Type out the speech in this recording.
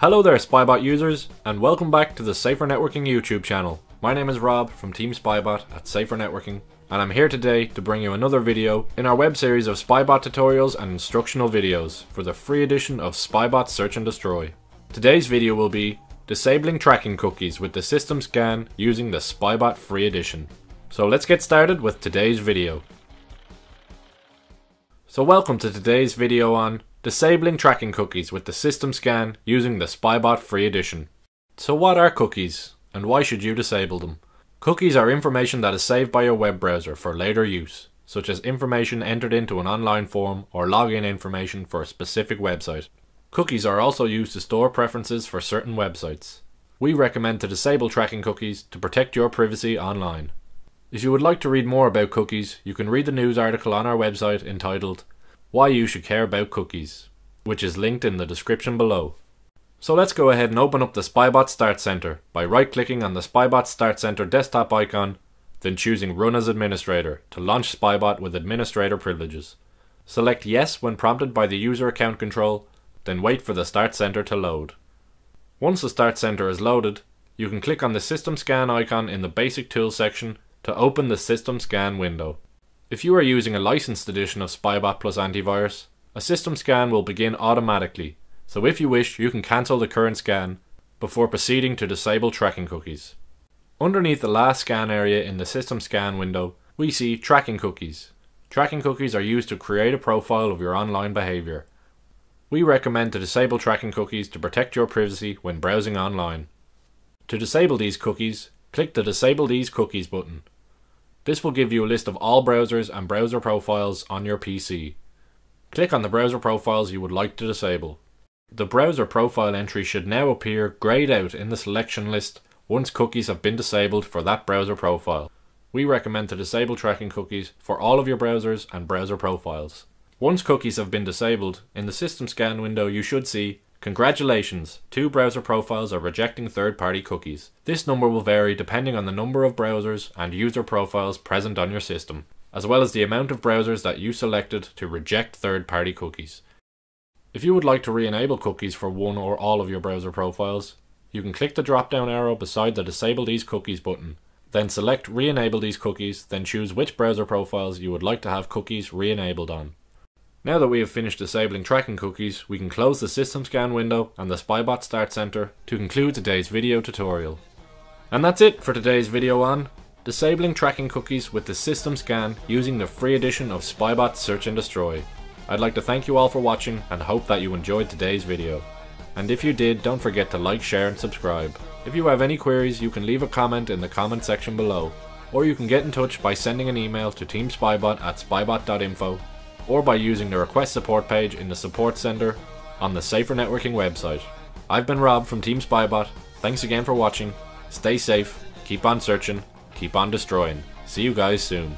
Hello there Spybot users and welcome back to the Safer Networking YouTube channel. My name is Rob from Team Spybot at Safer Networking and I'm here today to bring you another video in our web series of Spybot tutorials and instructional videos for the free edition of Spybot Search and Destroy. Today's video will be disabling tracking cookies with the system scan using the Spybot free edition. So let's get started with today's video. So welcome to today's video on Disabling tracking cookies with the system scan using the Spybot free edition. So what are cookies and why should you disable them? Cookies are information that is saved by your web browser for later use, such as information entered into an online form or login information for a specific website. Cookies are also used to store preferences for certain websites. We recommend to disable tracking cookies to protect your privacy online. If you would like to read more about cookies, you can read the news article on our website entitled why you should care about cookies, which is linked in the description below. So let's go ahead and open up the Spybot Start Center by right clicking on the Spybot Start Center desktop icon, then choosing Run as Administrator to launch Spybot with administrator privileges. Select Yes when prompted by the user account control, then wait for the Start Center to load. Once the Start Center is loaded, you can click on the System Scan icon in the Basic Tools section to open the System Scan window. If you are using a licensed edition of Spybot Plus Antivirus, a system scan will begin automatically, so if you wish you can cancel the current scan before proceeding to disable tracking cookies. Underneath the last scan area in the system scan window, we see tracking cookies. Tracking cookies are used to create a profile of your online behavior. We recommend to disable tracking cookies to protect your privacy when browsing online. To disable these cookies, click the Disable These Cookies button. This will give you a list of all browsers and browser profiles on your PC. Click on the browser profiles you would like to disable. The browser profile entry should now appear greyed out in the selection list once cookies have been disabled for that browser profile. We recommend to disable tracking cookies for all of your browsers and browser profiles. Once cookies have been disabled, in the system scan window you should see Congratulations! Two browser profiles are rejecting third-party cookies. This number will vary depending on the number of browsers and user profiles present on your system, as well as the amount of browsers that you selected to reject third-party cookies. If you would like to re-enable cookies for one or all of your browser profiles, you can click the drop-down arrow beside the Disable These Cookies button. Then select Re-enable these cookies, then choose which browser profiles you would like to have cookies re-enabled on. Now that we have finished disabling tracking cookies, we can close the system scan window and the Spybot Start Center to conclude today's video tutorial. And that's it for today's video on disabling tracking cookies with the system scan using the free edition of Spybot Search and Destroy. I'd like to thank you all for watching and hope that you enjoyed today's video. And if you did, don't forget to like, share and subscribe. If you have any queries, you can leave a comment in the comment section below, or you can get in touch by sending an email to teamspybot at spybot.info or by using the request support page in the support center on the Safer Networking website. I've been Rob from Team Spybot. Thanks again for watching. Stay safe, keep on searching, keep on destroying. See you guys soon.